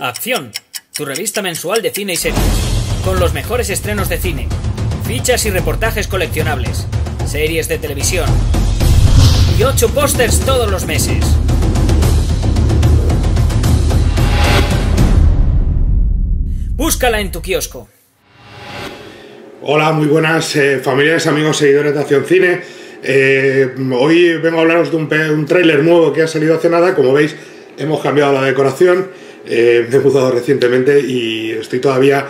Acción, tu revista mensual de cine y series, con los mejores estrenos de cine, fichas y reportajes coleccionables, series de televisión y ocho pósters todos los meses. Búscala en tu kiosco. Hola, muy buenas eh, familiares, amigos, seguidores de Acción Cine. Eh, hoy vengo a hablaros de un, un tráiler nuevo que ha salido hace nada. Como veis, hemos cambiado la decoración. Me he mudado recientemente y estoy todavía,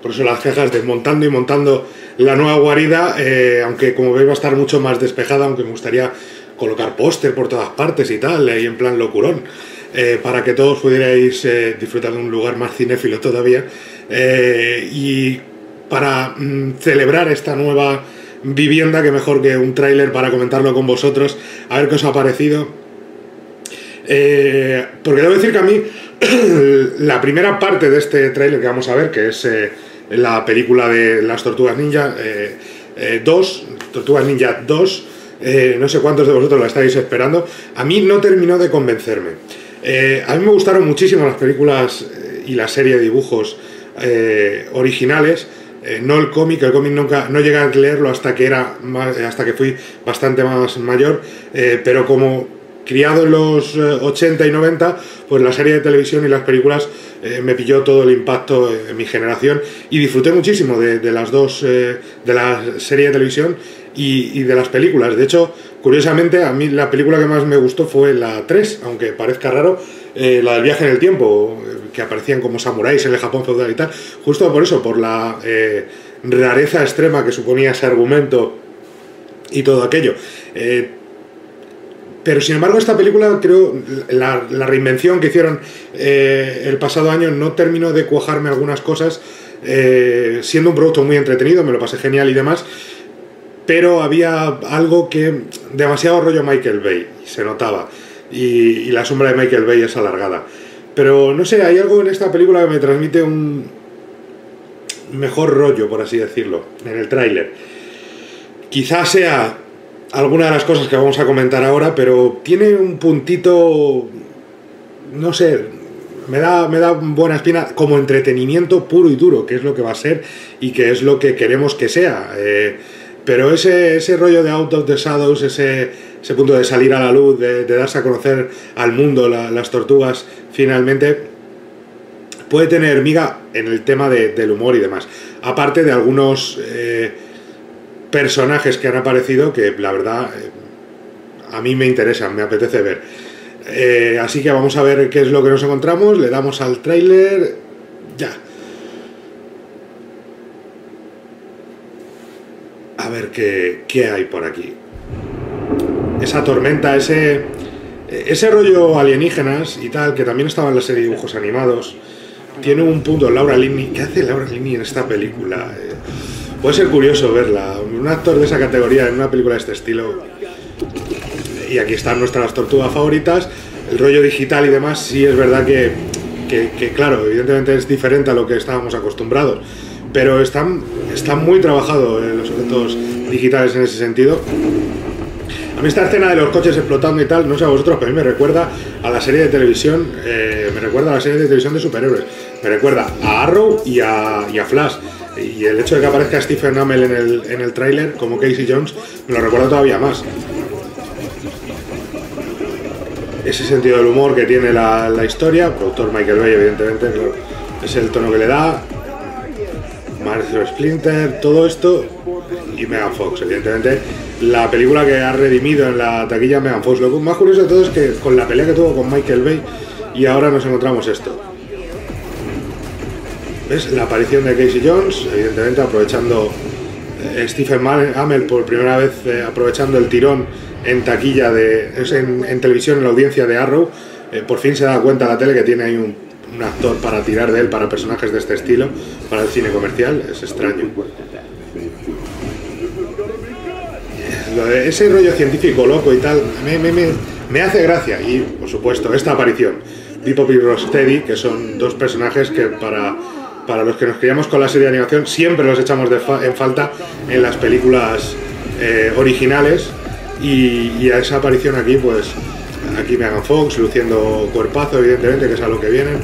por eso las cejas, desmontando y montando la nueva guarida. eh, aunque como veis va a estar mucho más despejada, aunque me gustaría colocar póster por todas partes y tal, ahí en plan locurón. eh, para que todos pudierais eh, disfrutar de un lugar más cinéfilo todavía. Y para mm, celebrar esta nueva vivienda, que mejor que un tráiler para comentarlo con vosotros, a ver qué os ha parecido. Porque debo decir que a mí la primera parte de este tráiler que vamos a ver, que es eh, la película de las Tortugas Ninja eh, eh, 2, Tortugas Ninja 2, eh, no sé cuántos de vosotros la estáis esperando, a mí no terminó de convencerme. Eh, a mí me gustaron muchísimo las películas eh, y la serie de dibujos eh, originales, eh, no el cómic, el cómic nunca, no llegué a leerlo hasta que era más- hasta que fui bastante más mayor, eh, pero como criado en los eh, 80 y 90, pues la serie de televisión y las películas eh, me pilló todo el impacto en mi generación y disfruté muchísimo de, las dos, eh, de la serie de televisión y, de las películas. De hecho, curiosamente, a mí la película que más me gustó fue la 3, aunque parezca raro, eh, la del viaje en el tiempo, eh, que aparecían como samuráis en el Japón feudal y tal, justo por eso, por la eh, rareza extrema que suponía ese argumento y todo aquello. Eh, pero sin embargo, esta película, creo, la, la reinvención que hicieron eh, el pasado año no terminó de cuajarme algunas cosas, eh, siendo un producto muy entretenido, me lo pasé genial y demás, pero había algo que demasiado rollo Michael Bay, se notaba, y, y la sombra de Michael Bay es alargada. Pero no sé, hay algo en esta película que me transmite un mejor rollo, por así decirlo, en el tráiler. Quizás sea alguna de las cosas que vamos a comentar ahora, pero tiene un puntito, no sé, me da, me da buena espina como entretenimiento puro y duro, que es lo que va a ser y que es lo que queremos que sea. Eh, pero ese, ese rollo de Out of the Shadows, ese, ese punto de salir a la luz, de, de darse a conocer al mundo la- las tortugas finalmente, puede tener miga en el tema de- del humor y demás. Aparte de algunos eh, personajes que han aparecido que la verdad a mí me interesan, me apetece ver. Eh, así que vamos a ver qué es lo que nos encontramos, le damos al tráiler, ya. A ver qué, qué hay por aquí. Esa tormenta, ese, ese rollo alienígenas y tal, que también estaba en la serie de dibujos animados, tiene un punto, Laura Linney, ¿qué hace Laura Linney en esta película? Puede ser curioso verla, un actor de esa categoría en una película de este estilo. Y aquí están nuestras tortugas favoritas, el rollo digital y demás, sí es verdad que, que, que, claro, evidentemente es diferente a lo que estábamos acostumbrados, pero están, están muy trabajados eh, los efectos digitales en ese sentido. A mí esta escena de los coches explotando y tal, no sé a vosotros, pero a mí me recuerda a la serie de televisión, eh, me recuerda a la serie de televisión de superhéroes, me recuerda a Arrow y a, y a Flash. Y el hecho de que aparezca Stephen Amell en el, en el tráiler como Casey Jones me lo recuerda todavía más. Ese sentido del humor que tiene la, la historia, productor Michael Bay, evidentemente, es el tono que le da. Marcio Splinter, todo esto y Megan Fox, evidentemente. La película que ha redimido en la taquilla Megan Fox. Lo más curioso de todo es que con la pelea que tuvo con Michael Bay y ahora nos encontramos esto. ¿Ves? La aparición de Casey Jones, evidentemente aprovechando eh, Stephen Amell por primera vez eh, aprovechando el tirón en taquilla de en, en televisión en la audiencia de Arrow eh, por fin se da cuenta la tele que tiene ahí un, actor para tirar de él para personajes de este estilo para el cine comercial es extraño. Ese rollo científico loco y tal me, me- me- me hace gracia. Y por supuesto esta aparición. Bebop y Rocksteady que son dos personajes que para para los que nos criamos con la serie de animación siempre los echamos de en falta en las películas eh, originales y, y a esa aparición aquí pues aquí Megan Fox luciendo cuerpazo, evidentemente, que es a lo que vienen.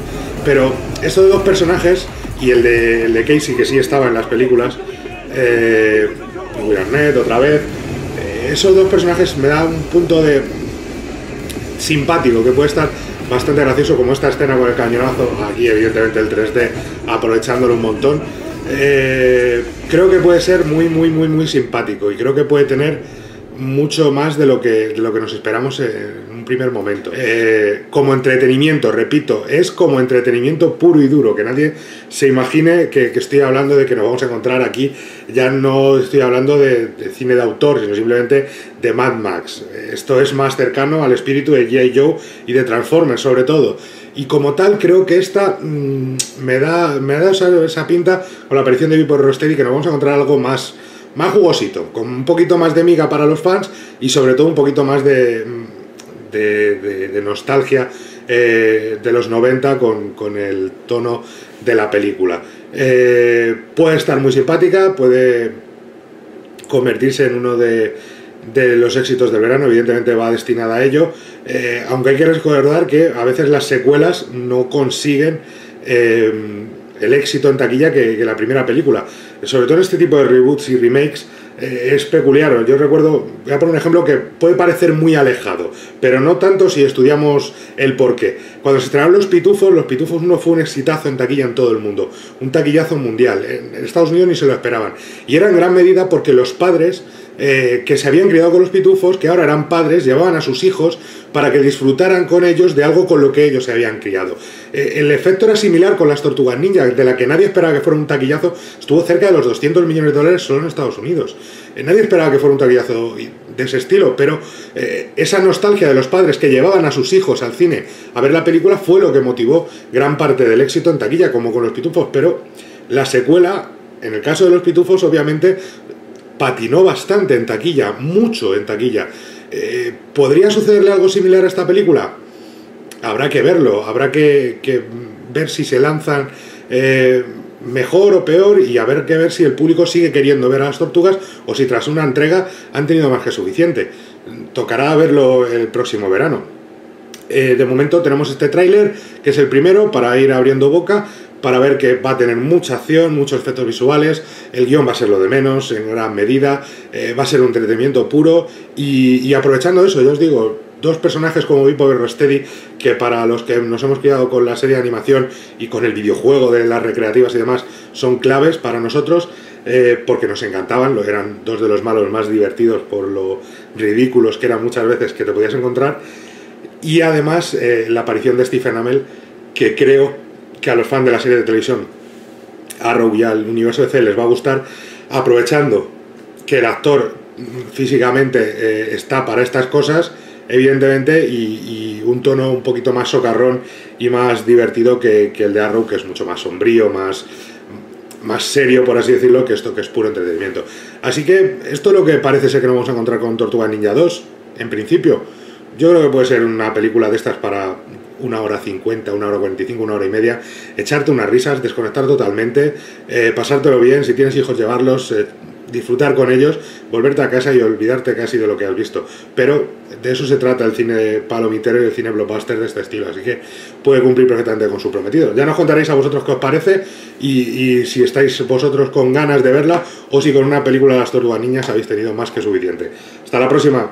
Pero estos dos personajes, y el de, el de Casey, que sí estaba en las películas, eh, Will Arnett otra vez, eh, esos dos personajes me dan un punto de simpático que puede estar bastante gracioso como esta escena con el cañonazo aquí evidentemente el 3D aprovechándolo un montón eh, creo que puede ser muy muy muy muy simpático y creo que puede tener mucho más de lo que, de lo que nos esperamos en primer momento. Eh, como entretenimiento, repito, es como entretenimiento puro y duro, que nadie se imagine que, que, estoy hablando de que nos vamos a encontrar aquí, ya no estoy hablando de, cine de autor, sino simplemente de Mad Max. Esto es más cercano al espíritu de G.I. Joe y de Transformers sobre todo. Y como tal, creo que esta mmm, me da, me da esa, esa, pinta con la aparición de Vipo Rostetti que nos vamos a encontrar algo más, más jugosito, con un poquito más de miga para los fans y sobre todo un poquito más de, de, nostalgia eh, de los 90 con, con, el tono de la película. Eh, puede estar muy simpática, puede convertirse en uno de, de los éxitos del verano, evidentemente va destinada a ello, eh, aunque hay que recordar que a veces las secuelas no consiguen el éxito en taquilla que, que, la primera película. Sobre todo en este tipo de reboots y remakes eh, es peculiar. Yo recuerdo, voy a poner un ejemplo que puede parecer muy alejado, pero no tanto si estudiamos el porqué. Cuando se estrenaron Los Pitufos, Los Pitufos no fue un exitazo en taquilla en todo el mundo, un taquillazo mundial. En Estados Unidos ni se lo esperaban. Y era en gran medida porque los padres eh, que se habían criado con los pitufos, que ahora eran padres, llevaban a sus hijos para que disfrutaran con ellos de algo con lo que ellos se habían criado. Eh, el efecto era similar con las tortugas ninja, de la que nadie esperaba que fuera un taquillazo, estuvo cerca de los 200 millones de dólares solo en Estados Unidos. Eh, nadie esperaba que fuera un taquillazo de ese estilo, pero esa nostalgia de los padres que llevaban a sus hijos al cine a ver la película fue lo que motivó gran parte del éxito en taquilla, como con los pitufos, pero la secuela, en el caso de los pitufos, obviamente patinó bastante en taquilla, mucho en taquilla. Eh, ¿Podría sucederle algo similar a esta película? Habrá que verlo, habrá que, ver si se lanzan eh, mejor o peor y a ver que ver si el público sigue queriendo ver a las tortugas o si tras una entrega han tenido más que suficiente. Tocará verlo el próximo verano. Eh, de momento tenemos este tráiler, que es el primero, para ir abriendo boca, para ver que va a tener mucha acción, muchos efectos visuales, el guion va a ser lo de menos en gran medida, eh, va a ser un entretenimiento puro y, aprovechando eso, yo os digo, dos personajes como Vipo y que para los que nos hemos criado con la serie de animación y con el videojuego de las recreativas y demás, son claves para nosotros. Eh, porque nos encantaban, eran dos de los malos más divertidos por lo ridículos que eran muchas veces que te podías encontrar, y además eh, la aparición de Stephen Amell, que creo que a los fans de la serie de televisión Arrow y al universo DC les va a gustar, aprovechando que el actor físicamente eh, está para estas cosas, evidentemente, y, un tono un poquito más socarrón y más divertido que, que, el de Arrow, que es mucho más sombrío, más, más serio, por así decirlo, que esto que es puro entretenimiento. Así que esto es lo que parece ser que nos vamos a encontrar con Tortuga Ninja 2, en principio. Yo creo que puede ser una película de estas para una hora cincuenta, una hora cuarenta y cinco, una hora y media, echarte unas risas, desconectar totalmente, eh, pasártelo bien, si tienes hijos llevarlos, eh, disfrutar con ellos, volverte a casa y olvidarte casi de lo que has visto. Pero de eso se trata el cine palomitero y el cine blockbuster de este estilo, así que puede cumplir perfectamente con su prometido. Ya nos contaréis a vosotros qué os parece y, y si estáis vosotros con ganas de verla o si con una película de las tortugas niñas habéis tenido más que suficiente. Hasta la próxima.